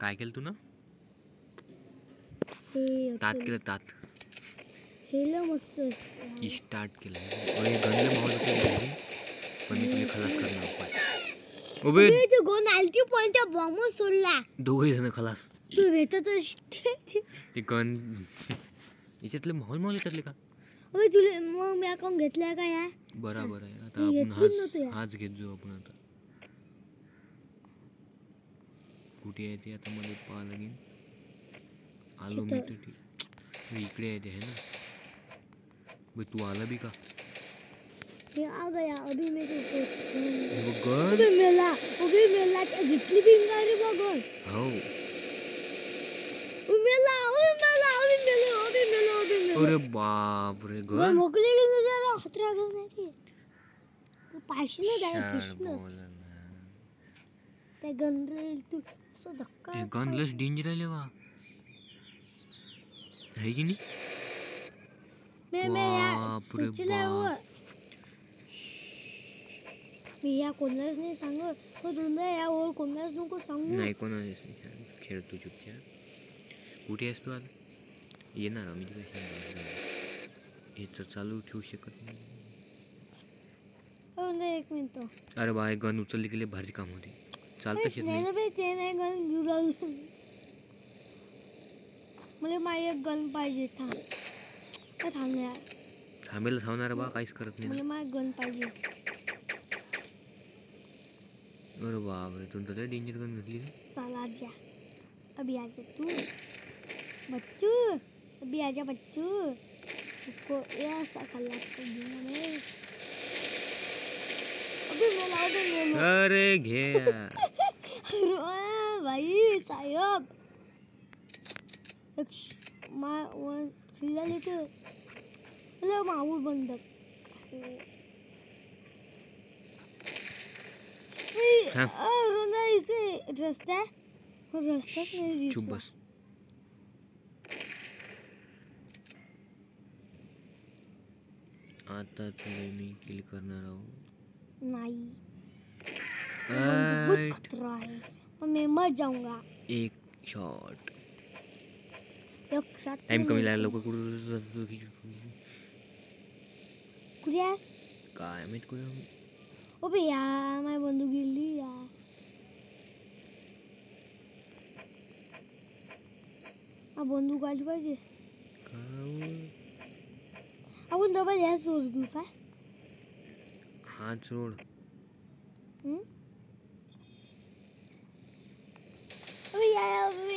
काय केलं तू ना? हे तात केलं तात. हेला मस्त असतं. स्टार्ट केलं अरे गणले माहोल होते पण मी तुला खलास करणार उपाय उभे. अबे, तू गोन आलती पण त्या बॉम्ब सोडला. दोघे जण खलास. तू भेटत असते ते. गण याच्यातले माहोल माहोल याच्यातले का? अबे तुला मग मी अकाउंट घेतलाय का या बराबर आहे. आता आपण. हाच घेत जाऊ आपण आता. कुठे आहे ते आता मला पाहा लागेल आलो मी. तर ठीक हे इकडे आहे ते आहे ना? बे तू आला बी का हे आ गया अभी मी तुझको हे बघ गण अबे मेला अबे मेला त्या घेतली बिंगा बघ हो अबे मेला अबे मेला अबे मेला अबे मेला अबे मेला। अरे बाप रे गण गण मोकली गेली जरा हत्रा घेऊन येते पाचशे ना जाय शाळ कृष्णस बोला ना. त्या गंधर्व तू असं धक्का हे लस डेंजर आहे का आहे की नाही मैं मैं या या कोणालाच नाही सांगत पण तुला यावर कोणालाच नको सांगू नाही कोणाच नाही खेळतो चुपचाप कुठे आहेस तू आता येणार आम्ही तिकडे हे तर चालू ठेवू शकत नाही हो एक मिनिट अरे बा गन उचलली गेले भारी काम होते चालतं शेत नाही बाई, ते नाही गन राहिलो. मला माझी एक गन पाहिजे थांब काय थांब यार थांबेल थांबणार बा काहीच करत नाही मला माझी गन पाहिजे। अरे बापरे तू तर डेंजर गन घेतली. चल आ जा अभी आ जा तू। बच्चू अभी आ जा बच्चू। तुझको ऐसा खल्लास कर दूँगा मैं। अभी मैं लाओ तो मैं लो अरे घे साहेब लेते अरे माऊल बंद थांब. रोना इकडे रस्ता आहे रस्ताच नाही दिसला बस आता तुला मी किल करणार नाही. बहुत खतरा है। मैं मर जाऊँगा। एक शॉट टाइम कमी कुठं जातो की- आहेस काय माहित कुठं ओबे यार माझी बंदूक गेली यार। हा बंदूक पाहिजे काय आपण डबल ह्या सोर्स घेऊ काय हाच रोड हम्म? अबे यार